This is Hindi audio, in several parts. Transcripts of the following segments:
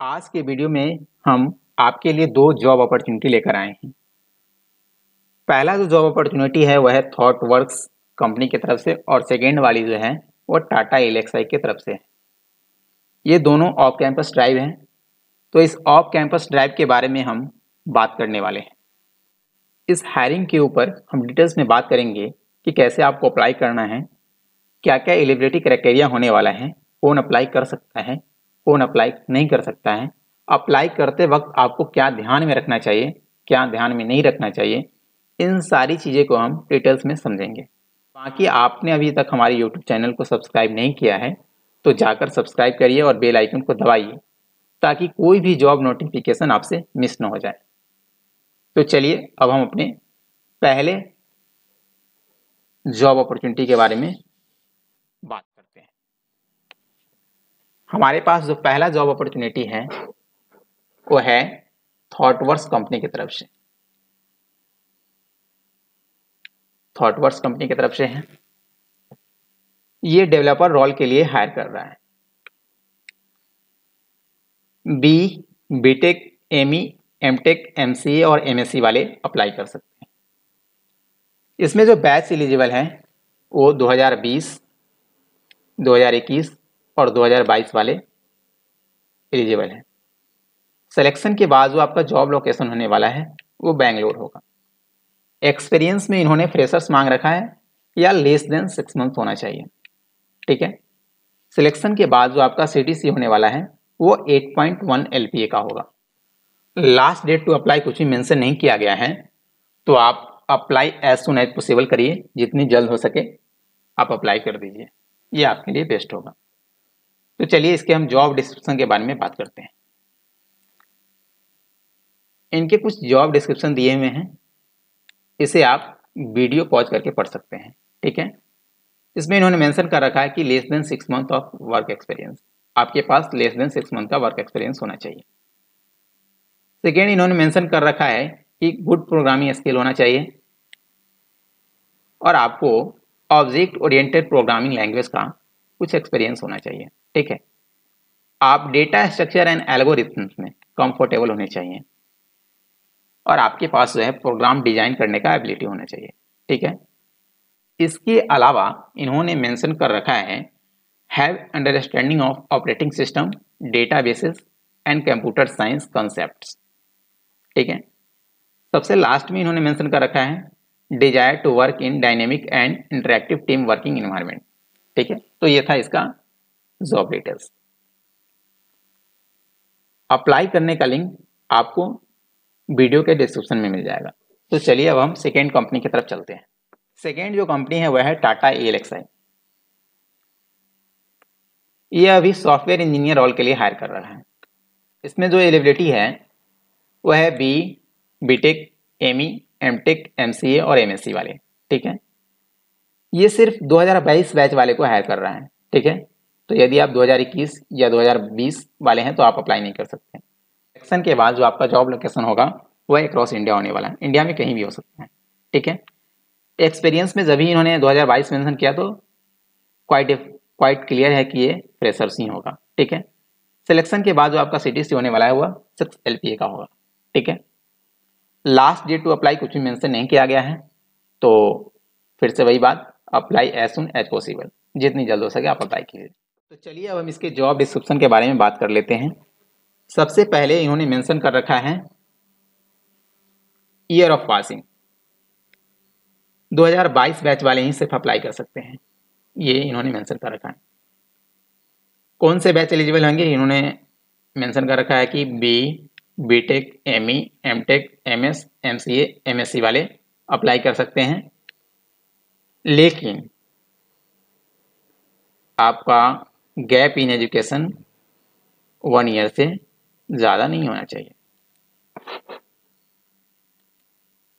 आज के वीडियो में हम आपके लिए दो जॉब अपॉर्चुनिटी लेकर आए हैं। पहला जो जॉब अपॉर्चुनिटी है, वह है थॉट वर्क्स कंपनी की तरफ़ से और सेकेंड वाली जो है, वो टाटा एलेक्साई की तरफ़ से है। ये दोनों ऑफ़ कैंपस ड्राइव हैं। तो इस ऑफ़ कैंपस ड्राइव के बारे में हम बात करने वाले हैं। इस हायरिंग के ऊपर हम डिटेल्स में बात करेंगे कि कैसे आपको अप्लाई करना है क्या क्या एलिबिलिटी क्राइटेरिया होने वाला है, कौन अप्लाई कर सकता है कौन अप्लाई नहीं कर सकता है। अप्लाई करते वक्त आपको क्या ध्यान में रखना चाहिए, क्या ध्यान में नहीं रखना चाहिए, इन सारी चीज़ें को हम डिटेल्स में समझेंगे। बाकी आपने अभी तक हमारे यूट्यूब चैनल को सब्सक्राइब नहीं किया है तो जाकर सब्सक्राइब करिए और बेल आइकन को दबाइए, ताकि कोई भी जॉब नोटिफिकेशन आपसे मिस ना हो जाए। तो चलिए, अब हम अपने पहले जॉब अपॉर्चुनिटी के बारे में बात हमारे पास जो पहला जॉब अपॉर्चुनिटी है वो है थॉटवर्स कंपनी की तरफ़ से। थॉटवर्स कंपनी की तरफ़ से है। ये डेवलपर रोल के लिए हायर कर रहा है। B BTech ME MTech MCA और एमएससी वाले अप्लाई कर सकते हैं। इसमें जो बैच एलिजिबल हैं वो 2020, 2021 और 2022 वाले एलिजिबल हैं। सिलेक्शन के बाद जो आपका जॉब लोकेशन होने वाला है, वो बेंगलोर होगा। एक्सपीरियंस में इन्होंने फ्रेशर्स मांग रखा है या लेस देन सिक्स मंथ होना चाहिए। ठीक है? सिलेक्शन के बाद जो आपका सी होने वाला है, वो 8.1 एलपीए का होगा। लास्ट डेट टू अप्लाई कुछ भी मेंशन नहीं किया गया है तो आप apply as soon as possible करिए। जितनी जल्द हो सके, आप अप्लाई कर दीजिए। ये आपके लिए बेस्ट होगा। तो चलिए इसके हम जॉब डिस्क्रिप्शन के बारे में बात करते हैं। इनके कुछ जॉब डिस्क्रिप्शन दिए हुए हैं। इसे आप वीडियो पॉज करके पढ़ सकते हैं, ठीक है? इसमें इन्होंने मेंशन कर रखा है कि less than six month of work experience आपके पास लेस देन सिक्स मंथ का वर्क एक्सपीरियंस होना चाहिए। सेकेंड इन्होंने मेंशन कर रखा है कि गुड प्रोग्रामिंग स्किल होना चाहिए। और आपको ऑब्जेक्ट ओरिएंटेड प्रोग्रामिंग लैंग्वेज का कुछ एक्सपीरियंस होना चाहिए। ठीक है। आप डेटा स्ट्रक्चर एंड एल्गोरिथम्स में कंफर्टेबल होने चाहिए। और आपके पास जो है प्रोग्राम डिज़ाइन करने का एबिलिटी होना चाहिए। ठीक है? इसके अलावा इन्होंने मेंशन कर रखा है have understanding of operating system databases and computer science concepts ठीक है? सबसे लास्ट में इन्होंने मेंशन कर रखा है desire to work in dynamic and interactive team working environment ठीक है? तो ये था इसका जॉब डिटेल्स अप्लाई करने का लिंक आपको वीडियो के डिस्क्रिप्शन में मिल जाएगा। तो चलिए अब हम सेकेंड कंपनी की तरफ़ चलते हैं। सेकेंड जो कंपनी है, वह है टाटा ई ये अभी सॉफ्टवेयर इंजीनियर रोल के लिए हायर कर रहा है। इसमें जो एलिबिलिटी है, वह है B BTech ME MTech MCA और एमएससी वाले। ठीक है? ये सिर्फ़ 2022 बैच वाले को हायर कर रहा है। ठीक है? तो यदि आप 2021 या 2020 वाले हैं तो आप अप्लाई नहीं कर सकते। सेक्शन के बाद जो आपका जॉब लोकेशन होगा, वह अक्रॉस इंडिया होने वाला है। इंडिया में कहीं भी हो सकता है। ठीक है? एक्सपीरियंस में जब ही इन्होंने 2022 मेंशन किया तो क्वाइट क्वाइट क्लियर है कि ये फ्रेशर्स ही होगा। ठीक है? सिलेक्शन के बाद जो आपका सी होने वाला है, वह सिक्स एल का होगा। ठीक है? लास्ट डेट टू अप्लाई कुछ भी मेंशन नहीं किया गया है तो फिर से वही बात apply as soon as possible जितनी जल्द हो सके आप अप्लाई कीजिए। तो चलिए अब हम इसके जॉब डिस्क्रिप्शन के बारे में बात कर लेते हैं। सबसे पहले इन्होंने मेंशन कर रखा है ईयर ऑफ़ पासिंग 2022 बैच वाले ही सिर्फ़ अप्लाई कर सकते हैं। ये इन्होंने मेंशन कर रखा है। कौन से बैच एलिजिबल होंगे? इन्होंने मेंशन कर रखा है कि B B tech M E M tech M S M C M S C वाले अप्लाई कर सकते हैं। लेकिन आपका gap in education one year से ज़्यादा नहीं होना चाहिए।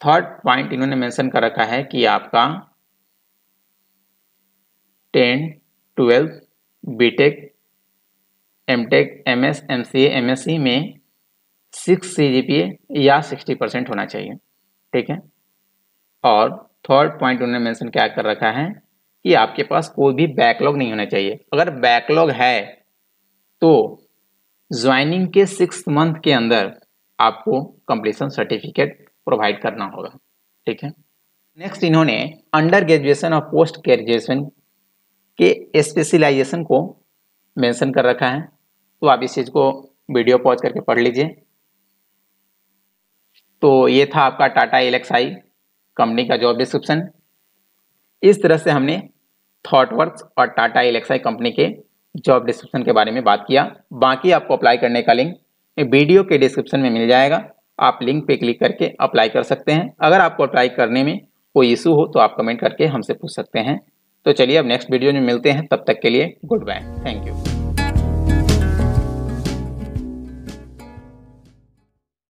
थर्ड पॉइंट इन्होंने मेंशन कर रखा है कि आपका ten twelfth BTech, MTech, MS, MCA, MSc में सिक्स सी या सिक्सटी परसेंट होना चाहिए। ठीक है? और थर्ड पॉइंट उन्होंने मेंशन क्या कर रखा है? कि आपके पास कोई भी बैकलॉग नहीं होना चाहिए। अगर बैकलॉग है तो ज्वाइनिंग के सिक्स मंथ के अंदर आपको कंप्लीशन सर्टिफिकेट प्रोवाइड करना होगा। ठीक है? नेक्स्ट इन्होंने अंडर ग्रेजुएशन और पोस्ट ग्रेजुएशन के स्पेशलाइजेशन को मेंशन कर रखा है। तो आप इस चीज़ को वीडियो पॉज करके पढ़ लीजिए। तो ये था आपका टाटा एलेक्साई कंपनी का जॉब डिस्क्रिप्शन इस तरह से हमने थॉटवर्क्स और टाटा एलेक्साई कंपनी के जॉब डिस्क्रिप्शन के बारे में बात किया। बाकी आपको अप्लाई करने का लिंक वीडियो के डिस्क्रिप्शन में मिल जाएगा। आप लिंक पे क्लिक करके अप्लाई कर सकते हैं। अगर आपको अप्लाई करने में कोई इशू हो तो आप कमेंट करके हमसे पूछ सकते हैं। तो चलिए अब नेक्स्ट वीडियो में मिलते हैं। तब तक के लिए गुड बाय थैंक यू